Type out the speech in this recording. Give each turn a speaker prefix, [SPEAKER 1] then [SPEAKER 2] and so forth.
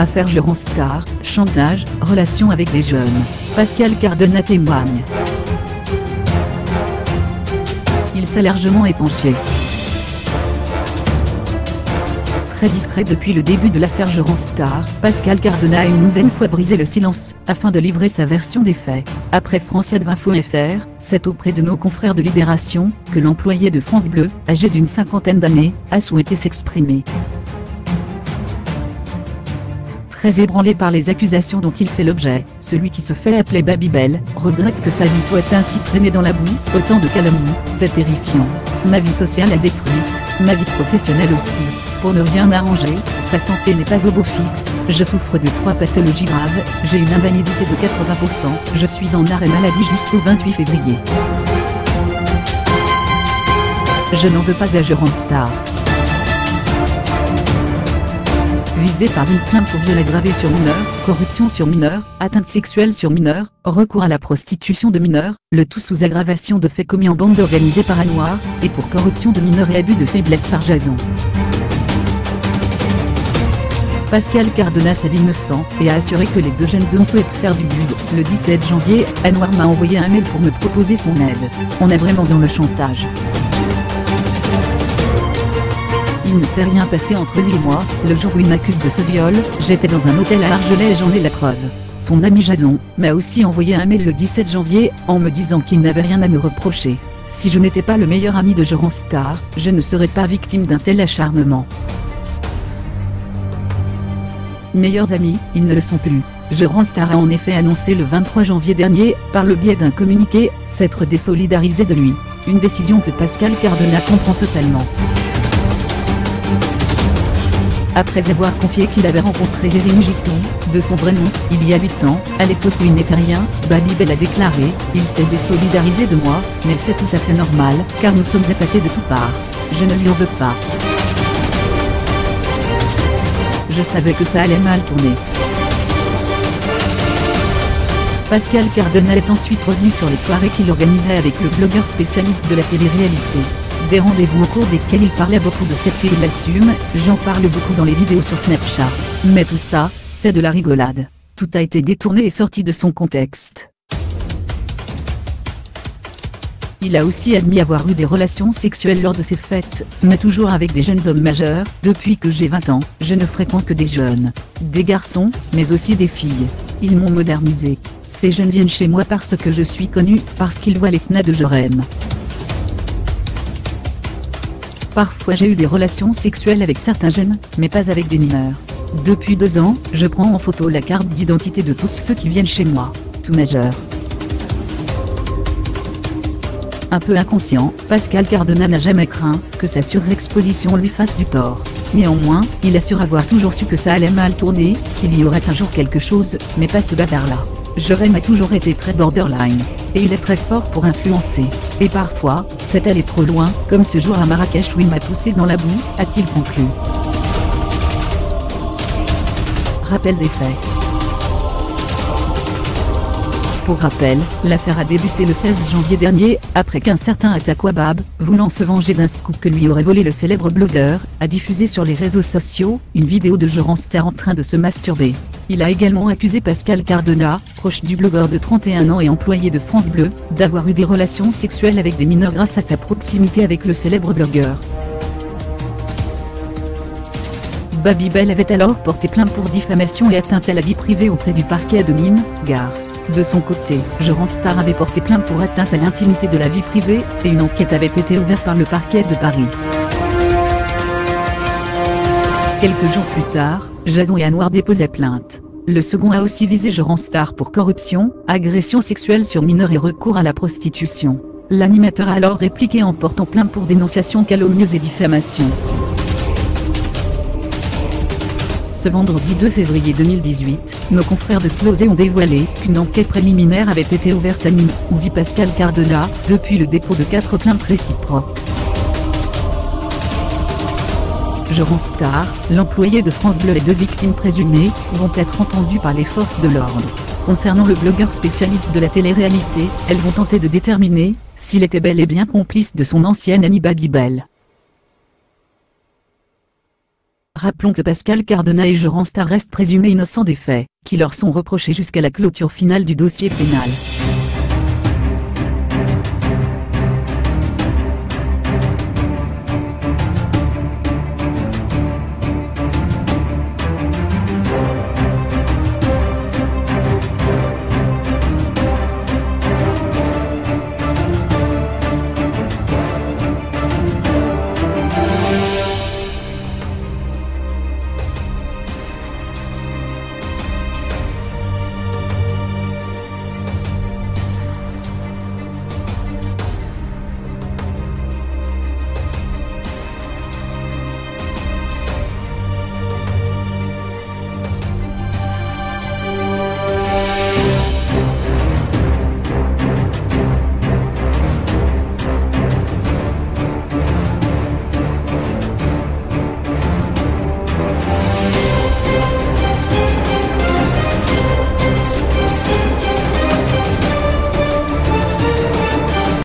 [SPEAKER 1] Affaire Star, chantage, relation avec les jeunes. Pascal Cardona témoigne. Il s'est largement épanché. Très discret depuis le début de l'affaire Jérôme Star, Pascal Cardona a une nouvelle fois brisé le silence, afin de livrer sa version des faits. Après France 7 c'est auprès de nos confrères de Libération, que l'employé de France Bleu, âgé d'une cinquantaine d'années, a souhaité s'exprimer très ébranlé par les accusations dont il fait l'objet, celui qui se fait appeler Babybel, regrette que sa vie soit ainsi traînée dans la boue, autant de calomnies, c'est terrifiant. Ma vie sociale est détruite, ma vie professionnelle aussi. Pour ne rien arranger, sa santé n'est pas au beau fixe, je souffre de trois pathologies graves, j'ai une invalidité de 80%, je suis en arrêt maladie jusqu'au 28 février. Je n'en veux pas à Jérôme Star visé par une plainte pour viol aggravé sur mineur, corruption sur mineur, atteinte sexuelle sur mineur, recours à la prostitution de mineurs, le tout sous aggravation de faits commis en bande organisée par un et pour corruption de mineurs et abus de faiblesse par Jason. Pascal Cardenas a innocent, et a assuré que les deux jeunes hommes souhaitent faire du buzz. Le 17 janvier, Anwar m'a envoyé un mail pour me proposer son aide. On est vraiment dans le chantage. Il ne s'est rien passé entre lui et moi, le jour où il m'accuse de ce viol, j'étais dans un hôtel à Argelès et j'en ai la preuve. Son ami Jason, m'a aussi envoyé un mail le 17 janvier, en me disant qu'il n'avait rien à me reprocher. Si je n'étais pas le meilleur ami de Jean Star, je ne serais pas victime d'un tel acharnement. Meilleurs amis, ils ne le sont plus. Jean Star a en effet annoncé le 23 janvier dernier, par le biais d'un communiqué, s'être désolidarisé de lui. Une décision que Pascal Cardona comprend totalement. Après avoir confié qu'il avait rencontré Jérémy Giscon, de son vrai nom, il y a 8 ans, à l'époque où il n'était rien, Babybel a déclaré « Il s'est désolidarisé de moi, mais c'est tout à fait normal, car nous sommes attaqués de toutes parts. Je ne lui en veux pas. Je savais que ça allait mal tourner. » Pascal Cardinal est ensuite revenu sur les soirées qu'il organisait avec le blogueur spécialiste de la télé-réalité. Des rendez-vous au cours desquels il parlait beaucoup de sexe et il l'assume, j'en parle beaucoup dans les vidéos sur Snapchat. Mais tout ça, c'est de la rigolade. Tout a été détourné et sorti de son contexte. Il a aussi admis avoir eu des relations sexuelles lors de ses fêtes, mais toujours avec des jeunes hommes majeurs. Depuis que j'ai 20 ans, je ne fréquente que des jeunes. Des garçons, mais aussi des filles. Ils m'ont modernisé. Ces jeunes viennent chez moi parce que je suis connu, parce qu'ils voient les snas de Jorem. Parfois j'ai eu des relations sexuelles avec certains jeunes, mais pas avec des mineurs. Depuis deux ans, je prends en photo la carte d'identité de tous ceux qui viennent chez moi, tout majeur. Un peu inconscient, Pascal Cardona n'a jamais craint que sa surexposition lui fasse du tort. Néanmoins, il assure avoir toujours su que ça allait mal tourner, qu'il y aurait un jour quelque chose, mais pas ce bazar-là. Jerem a toujours été très borderline. Et il est très fort pour influencer. Et parfois, c'est aller trop loin, comme ce jour à Marrakech où il m'a poussé dans la boue, a-t-il conclu. Rappel des faits. Pour rappel, l'affaire a débuté le 16 janvier dernier, après qu'un certain Atakwabab, voulant se venger d'un scoop que lui aurait volé le célèbre blogueur, a diffusé sur les réseaux sociaux, une vidéo de Joran Star en train de se masturber. Il a également accusé Pascal Cardona, proche du blogueur de 31 ans et employé de France Bleu, d'avoir eu des relations sexuelles avec des mineurs grâce à sa proximité avec le célèbre blogueur. Babybel avait alors porté plainte pour diffamation et atteinte à la vie privée auprès du parquet de Nîmes, Gare. De son côté, Jean Star avait porté plainte pour atteinte à l'intimité de la vie privée, et une enquête avait été ouverte par le parquet de Paris. Quelques jours plus tard, Jason et Anwar déposaient plainte. Le second a aussi visé Jean Star pour corruption, agression sexuelle sur mineurs et recours à la prostitution. L'animateur a alors répliqué en portant plainte pour dénonciation calomnieuse et diffamation. Ce vendredi 2 février 2018, nos confrères de Closé ont dévoilé qu'une enquête préliminaire avait été ouverte à Nîmes, où vit Pascal Cardona, depuis le dépôt de quatre plaintes réciproques. Jean Star, l'employé de France Bleu et deux victimes présumées, vont être entendues par les forces de l'ordre. Concernant le blogueur spécialiste de la télé-réalité, elles vont tenter de déterminer s'il était bel et bien complice de son ancienne amie Babybel. Rappelons que Pascal Cardona et Jean Star restent présumés innocents des faits, qui leur sont reprochés jusqu'à la clôture finale du dossier pénal.